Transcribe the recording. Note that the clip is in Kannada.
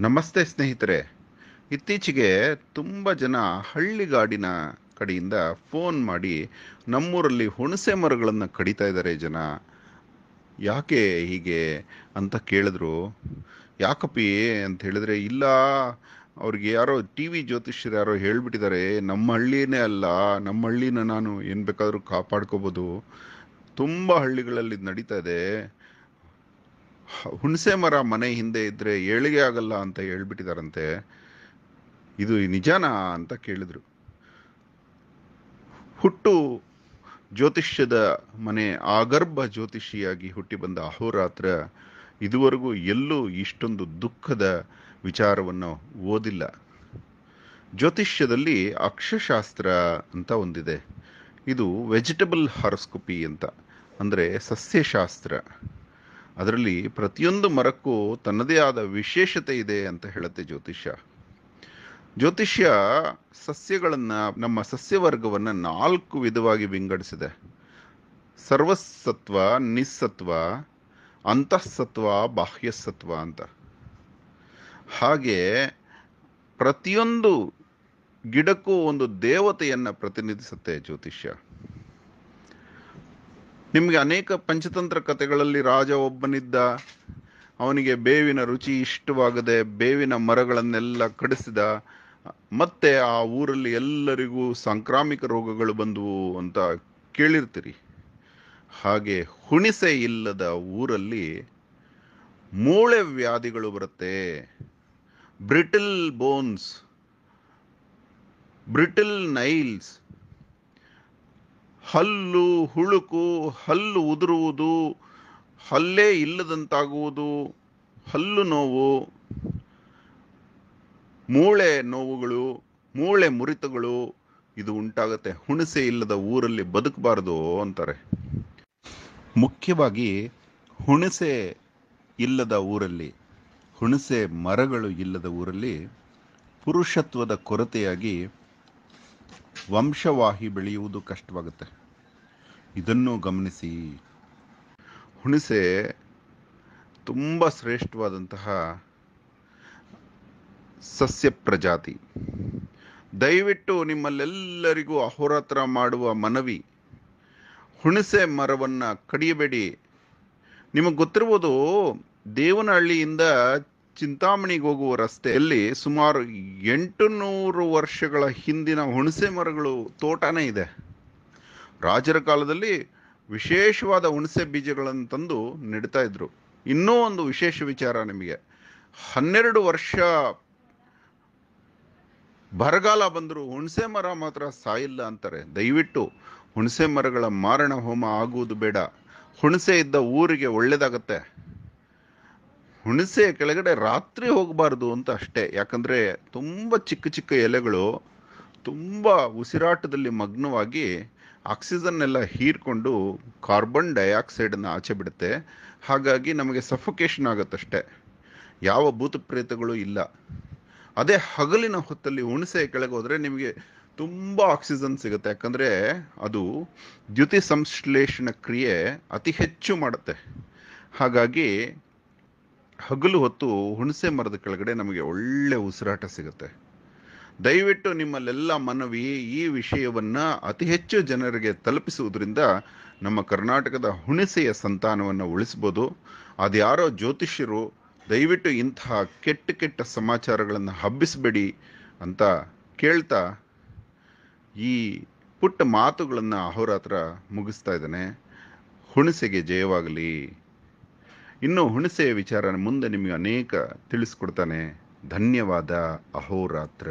ನಮಸ್ತೆ ಸ್ನೇಹಿತರೆ. ಇತ್ತೀಚೆಗೆ ತುಂಬ ಜನ ಹಳ್ಳಿಗಾಡಿನ ಕಡೆಯಿಂದ ಫೋನ್ ಮಾಡಿ ನಮ್ಮೂರಲ್ಲಿ ಹುಣಸೆ ಮರಗಳನ್ನು ಕಡಿತಾ ಇದ್ದಾರೆ ಜನ. ಯಾಕೆ ಹೀಗೆ ಅಂತ ಕೇಳಿದ್ರು. ಯಾಕಪ್ಪಿ ಅಂತ ಹೇಳಿದ್ರೆ, ಇಲ್ಲ, ಅವ್ರಿಗೆ ಯಾರೋ ಟಿ ವಿ ಜ್ಯೋತಿಷ್ಯರು ಯಾರೋ ಹೇಳಿಬಿಟ್ಟಿದ್ದಾರೆ. ನಮ್ಮ ಹಳ್ಳಿನೇ ಅಲ್ಲ, ನಮ್ಮ ಹಳ್ಳಿನ ನಾನು ಏನು ಬೇಕಾದರೂ ಕಾಪಾಡ್ಕೋಬೋದು. ತುಂಬ ಹಳ್ಳಿಗಳಲ್ಲಿ ನಡೀತಾ ಇದೆ. ಹುಣಸೆ ಮರ ಮನೆ ಹಿಂದೆ ಇದ್ದರೆ ಏಳಿಗೆ ಆಗಲ್ಲ ಅಂತ ಹೇಳ್ಬಿಟ್ಟಿದಾರಂತೆ. ಇದು ನಿಜಾನಾ ಅಂತ ಕೇಳಿದ್ರು. ಹುಟ್ಟು ಜ್ಯೋತಿಷ್ಯದ ಮನೆ ಆಗರ್ಭ ಜ್ಯೋತಿಷಿಯಾಗಿ ಹುಟ್ಟಿ ಬಂದ ಅಹೋರಾತ್ರ ಇದುವರೆಗೂ ಎಲ್ಲೂ ಇಷ್ಟೊಂದು ದುಃಖದ ವಿಚಾರವನ್ನು ಓದಿಲ್ಲ. ಜ್ಯೋತಿಷ್ಯದಲ್ಲಿ ಅಕ್ಷಶಾಸ್ತ್ರ ಅಂತ ಒಂದಿದೆ. ಇದು ವೆಜಿಟಬಲ್ ಹಾರೋಸ್ಕೋಪಿ ಅಂತ. ಅಂದರೆ ಸಸ್ಯಶಾಸ್ತ್ರ. ಅದರಲ್ಲಿ ಪ್ರತಿಯೊಂದು ಮರಕ್ಕೂ ತನ್ನದೇ ಆದ ವಿಶೇಷತೆ ಇದೆ ಅಂತ ಹೇಳುತ್ತೆ ಜ್ಯೋತಿಷ್ಯ. ಜ್ಯೋತಿಷ್ಯ ಸಸ್ಯಗಳನ್ನು, ನಮ್ಮ ಸಸ್ಯವರ್ಗವನ್ನು ನಾಲ್ಕು ವಿಧವಾಗಿ ವಿಂಗಡಿಸಿದೆ. ಸರ್ವಸತ್ವ, ನಿಸ್ಸತ್ವ, ಅಂತಃಸತ್ವ, ಬಾಹ್ಯಸತ್ವ ಅಂತ. ಹಾಗೆ ಪ್ರತಿಯೊಂದು ಗಿಡಕ್ಕೂ ಒಂದು ದೇವತೆಯನ್ನು ಪ್ರತಿನಿಧಿಸುತ್ತೆ ಜ್ಯೋತಿಷ್ಯ. ನಿಮಗೆ ಅನೇಕ ಪಂಚತಂತ್ರ ಕಥೆಗಳಲ್ಲಿ ರಾಜ ಒಬ್ಬನಿದ್ದ. ಅವನಿಗೆ ಬೇವಿನ ರುಚಿ ಇಷ್ಟವಾಗದೆ ಬೇವಿನ ಮರಗಳನ್ನೆಲ್ಲ ಕಡಿಸಿದ. ಮತ್ತೆ ಆ ಊರಲ್ಲಿ ಎಲ್ಲರಿಗೂ ಸಾಂಕ್ರಾಮಿಕ ರೋಗಗಳು ಬಂದವು ಅಂತ ಕೇಳಿರ್ತೀರಿ. ಹಾಗೆ ಹುಣಿಸೆ ಇಲ್ಲದ ಊರಲ್ಲಿ ಮೂಳೆ ವ್ಯಾಧಿಗಳು ಬರುತ್ತೆ. ಬ್ರಿಟಲ್ ಬೋನ್ಸ್, ಬ್ರಿಟಲ್ ನೈಲ್ಸ್ ಹಲ್ಲು ಹುಳುಕು, ಹಲ್ಲು ಉದುರುವುದು, ಹಲ್ಲೇ ಇಲ್ಲದಂತಾಗುವುದು, ಹಲ್ಲು ನೋವು, ಮೂಳೆ ನೋವುಗಳು, ಮೂಳೆ ಮುರಿತಗಳು, ಇದು ಉಂಟಾಗುತ್ತೆ. ಹುಣಸೆ ಇಲ್ಲದ ಊರಲ್ಲಿ ಬದುಕಬಾರದು ಅಂತಾರೆ. ಮುಖ್ಯವಾಗಿ ಹುಣಸೆ ಇಲ್ಲದ ಊರಲ್ಲಿ, ಹುಣಸೆ ಮರಗಳು ಇಲ್ಲದ ಊರಲ್ಲಿ ಪುರುಷತ್ವದ ಕೊರತೆಯಾಗಿ ವಂಶವಾಹಿ ಬೆಳೆಯುವುದು ಕಷ್ಟವಾಗುತ್ತೆ. ಇದನ್ನು ಗಮನಿಸಿ. ಹುಣಸೆ ತುಂಬ ಶ್ರೇಷ್ಠವಾದಂತಹ ಸಸ್ಯ ಪ್ರಜಾತಿ. ದಯವಿಟ್ಟು ನಿಮ್ಮಲ್ಲೆಲ್ಲರಿಗೂ ಅಹೋರಾತ್ರ ಮಾಡುವ ಮನವಿ. ಹುಣಸೆ ಮರವನ್ನು ಕಡಿಯಬೇಡಿ. ನಿಮಗೆ ಗೊತ್ತಿರ್ಬೋದು, ದೇವನಹಳ್ಳಿಯಿಂದ ಚಿಂತಾಮಣಿಗೆ ಹೋಗುವ ರಸ್ತೆಯಲ್ಲಿ ಸುಮಾರು ಎಂಟು ನೂರು ವರ್ಷಗಳ ಹಿಂದಿನ ಹುಣಸೆ ಮರಗಳು ತೋಟನೇ ಇದೆ. ರಾಜರ ಕಾಲದಲ್ಲಿ ವಿಶೇಷವಾದ ಹುಣಸೆ ಬೀಜಗಳನ್ನು ತಂದು ನೆಡ್ತಾ ಇದ್ರು. ಇನ್ನೂ ಒಂದು ವಿಶೇಷ ವಿಚಾರ ನಿಮಗೆ. ಹನ್ನೆರಡು ವರ್ಷ ಬರಗಾಲ ಬಂದರೂ ಹುಣಸೆ ಮರ ಮಾತ್ರ ಸಾಯಿಲ್ಲ ಅಂತಾರೆ. ದಯವಿಟ್ಟು ಹುಣಸೆ ಮರಗಳ ಮಾರಣ ಹೋಮ ಆಗುವುದು ಬೇಡ. ಹುಣಸೆ ಇದ್ದ ಊರಿಗೆ ಒಳ್ಳೇದಾಗತ್ತೆ. ಹುಣಸೆ ಕೆಳಗಡೆ ರಾತ್ರಿ ಹೋಗಬಾರ್ದು ಅಂತ ಅಷ್ಟೇ. ಯಾಕಂದ್ರೆ ತುಂಬ ಚಿಕ್ಕ ಚಿಕ್ಕ ಎಲೆಗಳು ತುಂಬ ಉಸಿರಾಟದಲ್ಲಿ ಮಗ್ನವಾಗಿ ಆಕ್ಸಿಜನ್ ಎಲ್ಲ ಹೀರ್ಕೊಂಡು ಕಾರ್ಬನ್ ಡೈಆಕ್ಸೈಡನ್ನು ಆಚೆ ಬಿಡುತ್ತೆ. ಹಾಗಾಗಿ ನಮಗೆ ಸಫೊಕೇಶನ್ ಆಗುತ್ತಷ್ಟೆ. ಯಾವ ಭೂತ ಪ್ರೇತಗಳು ಇಲ್ಲ. ಅದೇ ಹಗಲಿನ ಹೊತ್ತಲ್ಲಿ ಹುಣಸೆ ಕೆಳಗೆ ಹೋದರೆ ನಿಮಗೆ ತುಂಬ ಆಕ್ಸಿಜನ್ ಸಿಗುತ್ತೆ. ಯಾಕಂದರೆ ಅದು ದ್ಯುತಿ ಸಂಶ್ಲೇಷಣ ಕ್ರಿಯೆ ಅತಿ ಹೆಚ್ಚು ಮಾಡುತ್ತೆ. ಹಾಗಾಗಿ ಹಗಲು ಹೊತ್ತು ಹುಣಸೆ ಮರದ ಕೆಳಗಡೆ ನಮಗೆ ಒಳ್ಳೆ ಉಸಿರಾಟ ಸಿಗುತ್ತೆ. ದಯವಿಟ್ಟು ನಿಮ್ಮಲ್ಲೆಲ್ಲ ಮನವಿ ಈ ವಿಷಯವನ್ನ ಅತಿ ಹೆಚ್ಚು ಜನರಿಗೆ ತಲುಪಿಸುವುದರಿಂದ ನಮ್ಮ ಕರ್ನಾಟಕದ ಹುಣಸೆಯ ಸಂತಾನವನ್ನು ಉಳಿಸ್ಬೋದು. ಅದ್ಯಾರೋ ಜ್ಯೋತಿಷ್ಯರು ದಯವಿಟ್ಟು ಇಂತಹ ಕೆಟ್ಟ ಕೆಟ್ಟ ಸಮಾಚಾರಗಳನ್ನು ಹಬ್ಬಿಸಬೇಡಿ ಅಂತ ಕೇಳ್ತಾ ಈ ಪುಟ್ಟ ಮಾತುಗಳನ್ನು ಅಹೋರಾತ್ರ ಮುಗಿಸ್ತಾ ಇದ್ದಾನೆ. ಹುಣಸೆಗೆ ಜಯವಾಗಲಿ. ಇನ್ನು ಹುಣಸೆಯ ವಿಚಾರ ಮುಂದೆ ನಿಮಗೆ ಅನೇಕ ತಿಳಿಸ್ಕೊಡ್ತಾನೆ. ಧನ್ಯವಾದ ಅಹೋರಾತ್ರ.